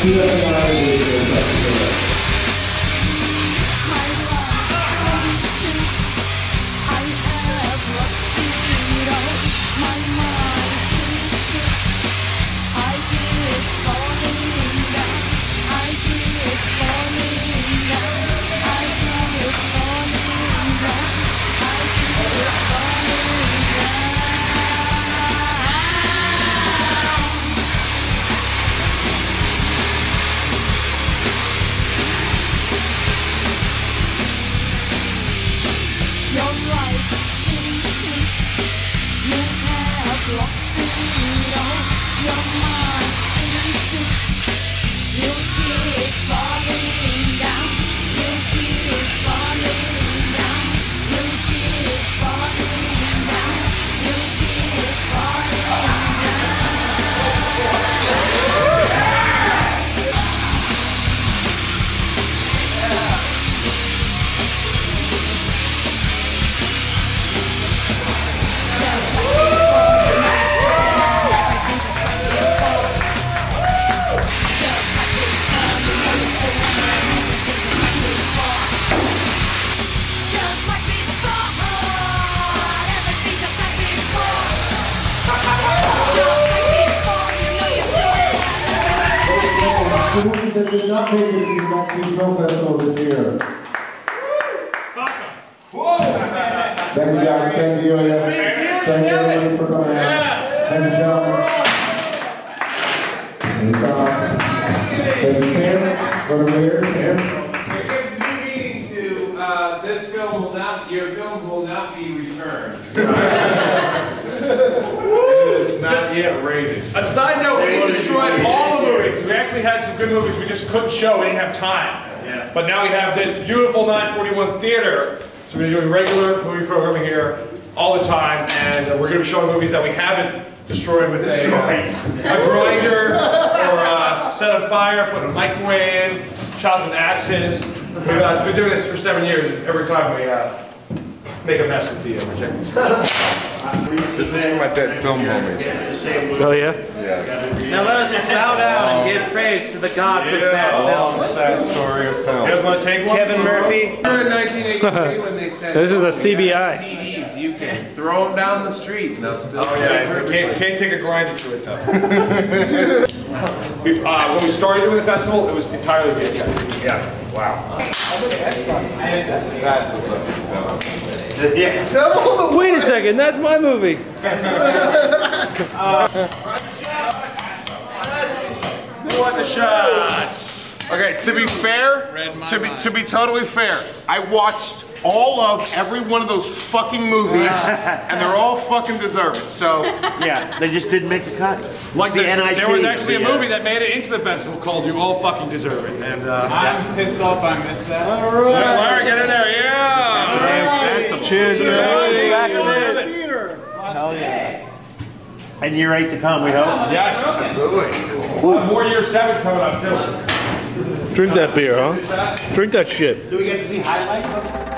Thank you. The movie that did not make it to the Backseat Film Festival this year. Thank you, Dr. Thank you, Ilya. Thank you, everybody, for coming out. Thank you, John. Thank you, Tom. Thank you, Sam. Over here, Sam. Meaning to, uh, this film will not, your film will not be returned. It's not yet rated. A side note, we didn't all the movies. We actually had some good movies we just couldn't show, we didn't have time. Yeah. But now we have this beautiful 941 theater, so we're doing regular movie programming here all the time, and uh, we're gonna be showing movies that we haven't destroyed with a, uh, a grinder, or uh, set on fire, put in a microwave, chopped with axes. We've uh, been doing this for seven years, every time we uh, make a mess with the uh, projected screen. This is for my dead film homies. Oh yeah? Yeah. Now let us bow down and give praise to the gods of bad A long, films. sad story of You guys film. wanna take one? Kevin Murphy. In 1983 when they said, This is a "Oh, we got CBI." CDs, you can throw them down the street and they'll still. Oh yeah, we can't, can't take a grinder to it though. we, uh, when we started doing the festival, it was entirely VHS. Yeah. Wow. That's what's up with film. Wait a second, that's my movie. Who want the shots? Okay, to be fair, to be to be totally fair, I watched all of every one of those fucking movies, and they're all fucking deserving. So, Yeah, they just didn't make the cut. Like the the, NIC, there was actually a uh, movie that made it into the festival called "You All Fucking Deserve It," and uh, I'm pissed off I missed that. yeah, Larry, get in there, yeah. Cheers, Hell yeah. And year eight to come, we hope. Yes, absolutely. More year seven's coming up too. Drink that beer, huh? Drink that shit. Do we get to see highlights of